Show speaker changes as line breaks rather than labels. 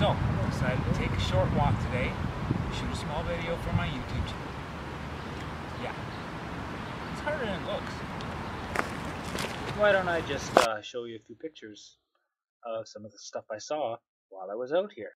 So, decided to take a short walk today, shoot a small video for my YouTube channel. Yeah, it's harder than it looks.
Why don't I just uh, show you a few pictures of some of the stuff I saw while I was out here.